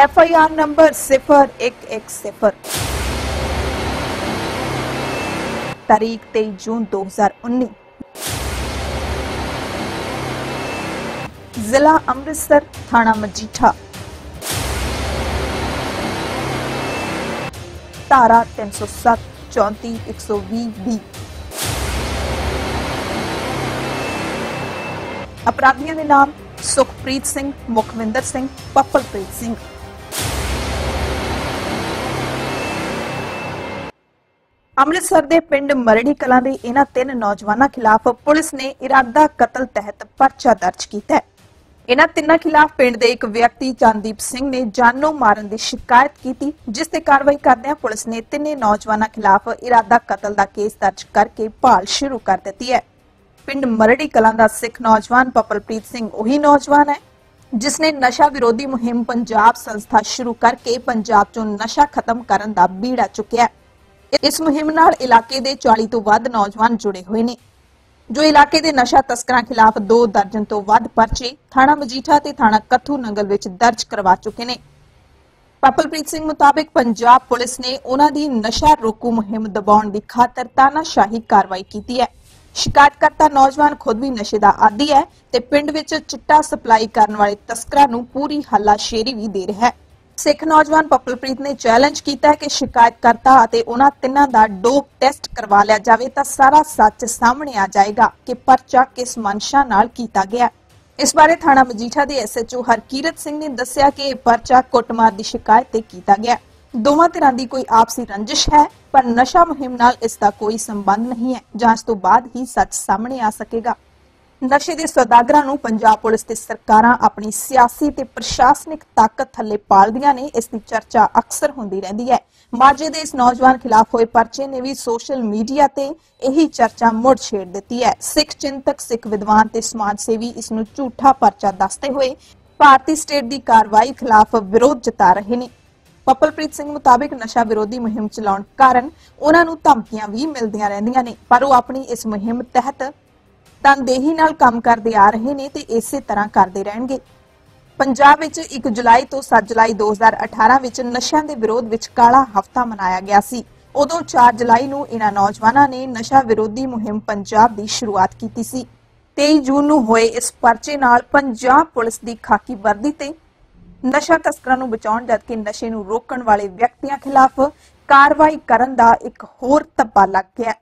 F I R number 0110 ਤਾਰੀਖ 23 ਜੂਨ 2019 ਜ਼ਿਲ੍ਹਾ ਅੰਮ੍ਰਿਤਸਰ, ਥਾਣਾ ਮਜੀਠਾ। ਧਾਰਾ 307 34 120 ਬੀ। ਅਪਰਾਧੀਆਂ ਦੇ ਨਾਮ ਸੁਖਪ੍ਰੀਤ ਸਿੰਘ ਮੁਖਵਿੰਦਰ ਸਿੰਘ, ਪੱਪਲਪ੍ਰੀਤ ਸਿੰਘ। ਅੰਮ੍ਰਿਤਸਰ ਦੇ ਪਿੰਡ ਮਰੜੀ ਕਲਾਂ ਦੇ ਇਹਨਾਂ ਤਿੰਨ ਨੌਜਵਾਨਾਂ ਖਿਲਾਫ ਪੁਲਿਸ ਨੇ ਇਰਾਦਾ ਕਤਲ ਤਹਿਤ ਪਰਚਾ ਦਰਜ ਕੀਤਾ ਹੈ। ਇਹਨਾਂ ਤਿੰਨਾਂ ਖਿਲਾਫ ਪਿੰਡ ਦੇ ਇੱਕ ਵਿਅਕਤੀ ਚੰਦੀਪ ਸਿੰਘ ਨੇ ਜਾਨੋਂ ਮਾਰਨ ਦੀ ਸ਼ਿਕਾਇਤ ਕੀਤੀ, ਜਿਸ ਤੇ ਕਾਰਵਾਈ ਕਰਦਿਆਂ ਪੁਲਿਸ ਨੇ ਤਿੰਨੇ ਨੌਜਵਾਨਾਂ ਖਿਲਾਫ ਇਰਾਦਾ ਕਤਲ ਦਾ ਕੇਸ ਦਰਜ ਕਰਕੇ ਭਾਲ ਸ਼ੁਰੂ ਕਰ ਦਿੱਤੀ ਹੈ। ਪਿੰਡ ਮਰੜੀ ਕਲਾਂ ਦਾ ਸਿੱਖ ਨੌਜਵਾਨ ਪਪਲਪ੍ਰੀਤ ਸਿੰਘ ਉਹੀ ਨੌਜਵਾਨ ਹੈ, ਜਿਸ ਨੇ ਨਸ਼ਾ ਵਿਰੋਧੀ ਮੁਹਿੰਮ ਪੰਜਾਬ ਸੰਸਥਾ ਸ਼ੁਰੂ ਕਰਕੇ ਪੰਜਾਬ 'ਚੋਂ ਨਸ਼ਾ ਖਤਮ ਕਰਨ ਦਾ ਬੀੜਾ ਚੁੱਕਿਆ ਹੈ। ਇਸ ਮੁਹਿੰਮ ਨਾਲ ਇਲਾਕੇ ਦੇ 40 ਤੋਂ ਵੱਧ ਨੌਜਵਾਨ ਜੁੜੇ ਹੋਏ ਨੇ, ਜੋ ਇਲਾਕੇ ਦੇ ਨਸ਼ਾ ਤਸਕਰਾਂ ਖਿਲਾਫ 2 ਦਰਜਨ ਤੋਂ ਵੱਧ ਪਰਚੇ ਥਾਣਾ ਮਜੀਠਾ ਤੇ ਥਾਣਾ ਕੱਥੂ ਨੰਗਲ ਵਿੱਚ ਦਰਜ ਕਰਵਾ ਚੁੱਕੇ ਨੇ। ਪਪਲਪ੍ਰੀਤ ਸਿੰਘ ਮੁਤਾਬਕ ਪੰਜਾਬ ਪੁਲਿਸ ਨੇ ਉਹਨਾਂ ਦੀ ਨਸ਼ਾ ਰੋਕੂ ਮੁਹਿੰਮ ਦਬਾਉਣ ਦੀ ਖਾਤਰ ਤਾਨਾਸ਼ਾਹੀ ਕਾਰਵਾਈ ਕੀਤੀ ਹੈ। ਸ਼ਿਕਾਇਤਕਰਤਾ ਨੌਜਵਾਨ ਖੁਦ ਵੀ ਨਸ਼ੇ ਦਾ ਆਦੀ ਹੈ ਤੇ ਪਿੰਡ ਵਿੱਚ ਚਿੱਟਾ ਸਪਲਾਈ ਕਰਨ ਵਾਲੇ ਤਸਕਰਾਂ ਨੂੰ ਪੂਰੀ ਹੱਲਾਸ਼ੇਰੀ ਵੀ ਦੇ ਰਿਹਾ ਹੈ। ਸਿੱਖ ਨੌਜਵਾਨ ਪਪਲਪ੍ਰੀਤ ਨੇ ਚੈਲੰਜ ਕੀਤਾ ਹੈ ਕਿ ਸ਼ਿਕਾਇਤਕਰਤਾ ਅਤੇ ਉਹਨਾਂ ਤਿੰਨਾਂ ਦਾ ਡੋਪ ਟੈਸਟ ਕਰਵਾ ਲਿਆ ਜਾਵੇ ਤਾਂ ਸਾਰਾ ਸੱਚ ਸਾਹਮਣੇ ਆ ਜਾਏਗਾ ਕਿ ਪਰਚਾ ਕਿਸ ਮਨਸ਼ਾ ਨਾਲ ਕੀਤਾ ਗਿਆ। ਇਸ ਬਾਰੇ ਥਾਣਾ ਮਜੀਠਾ ਦੇ ਐਸਐਚਓ ਹਰਕੀਰਤ ਸਿੰਘ ਨੇ ਦੱਸਿਆ ਕਿ ਇਹ ਪਰਚਾ ਕੁੱਟਮਾਰ ਦੀ ਸ਼ਿਕਾਇਤ ਤੇ ਕੀਤਾ ਗਿਆ। ਦੋਵਾਂ ਧਿਰਾਂ ਦੀ ਕੋਈ ਆਪਸੀ ਰੰਜਿਸ਼ ਹੈ, ਪਰ ਨਸ਼ਾ ਮੁਹਿੰਮ ਨਾਲ ਇਸ ਦਾ ਕੋਈ ਸੰਬੰਧ ਨਹੀਂ ਹੈ। ਜਾਂਚ ਤੋਂ ਬਾਅਦ ਹੀ ਸੱਚ ਸਾਹਮਣੇ ਆ ਸਕੇਗਾ। ਨਸ਼ੇ ਦੇ ਸੌਦਾਗਰਾਂ ਨੂੰ ਪੰਜਾਬ ਪੁਲਿਸ ਤੇ ਸਰਕਾਰਾਂ ਆਪਣੀ ਸਿਆਸੀ ਤੇ ਪ੍ਰਸ਼ਾਸਨਿਕ ਤਾਕਤ ਥੱਲੇ ਪਾਲਦੀਆਂ ਨੇ, ਇਸ ਦੀ ਚਰਚਾ ਅਕਸਰ ਹੁੰਦੀ ਰਹਿੰਦੀ ਹੈ। ਮਾਝੇ ਦੇ ਇਸ ਨੌਜਵਾਨ ਖਿਲਾਫ ਹੋਏ ਪਰਚੇ ਨੇ ਵੀ ਸੋਸ਼ਲ ਮੀਡੀਆ ਤੇ ਇਹੀ ਚਰਚਾ ਮੁੜ ਛੇੜ ਦਿੱਤੀ ਹੈ। ਸਿੱਖ ਚਿੰਤਕ, ਸਿੱਖ ਵਿਦਵਾਨ ਤੇ ਸਮਾਜ ਸੇਵੀ ਇਸ ਨੂੰ ਝੂਠਾ ਪਰਚਾ ਦੱਸਦੇ ਹੋਏ ਭਾਰਤੀ ਸਟੇਟ ਦੀ ਕਾਰਵਾਈ ਖਿਲਾਫ ਵਿਰੋਧ ਜਤਾ ਰਹੇ ਨੇ। ਪਪਲਪ੍ਰੀਤ ਸਿੰਘ ਮੁਤਾਬਕ ਨਸ਼ਾ ਵਿਰੋਧੀ ਮੁਹਿੰਮ ਚਲਾਉਣ ਕਾਰਨ ਉਹਨਾਂ ਨੂੰ ਧਮਕੀਆਂ ਵੀ ਮਿਲਦੀਆਂ ਰਹਿੰਦੀਆਂ ਨੇ, ਪਰ ਉਹ ਆਪਣੀ ਇਸ ਮੁਹਿੰਮ ਤਹਿਤ ਤਨਦੇਹੀ ਨਾਲ ਕੰਮ ਕਰਦੇ ਆ ਰਹੇ ਨੇ ਤੇ ਇਸੇ ਤਰ੍ਹਾਂ ਕਰਦੇ ਰਹਿਣਗੇ। ਪੰਜਾਬ ਵਿੱਚ 1 ਜੁਲਾਈ ਤੋਂ 7 ਜੁਲਾਈ 2018 ਵਿੱਚ ਨਸ਼ਿਆਂ ਦੇ ਵਿਰੋਧ ਵਿੱਚ ਕਾਲਾ ਹਫ਼ਤਾ ਮਨਾਇਆ ਗਿਆ ਸੀ। ਉਦੋਂ 4 ਜੁਲਾਈ ਨੂੰ ਇਹਨਾਂ ਨੌਜਵਾਨਾਂ ਨੇ ਨਸ਼ਾ ਵਿਰੋਧੀ ਮੁਹਿੰਮ ਪੰਜਾਬ ਦੀ ਸ਼ੁਰੂਆਤ ਕੀਤੀ ਸੀ। 23 ਜੂਨ ਨੂੰ ਹੋਏ ਇਸ ਪਰਚੇ ਨਾਲ ਪੰਜਾਬ ਪੁਲਿਸ ਦੀ ਖਾਕੀ ਵਰਦੀ ਤੇ ਨਸ਼ਾ ਤਸਕਰਾਂ ਨੂੰ ਬਚਾਉਣ ਜਦਕਿ ਨਸ਼ੇ ਨੂੰ ਰੋਕਣ ਵਾਲੇ ਵਿਅਕਤੀਆਂ ਖਿਲਾਫ ਕਾਰਵਾਈ ਕਰਨ ਦਾ ਇੱਕ ਹੋਰ ਧੱਬਾ ਲੱਗ ਗਿਆ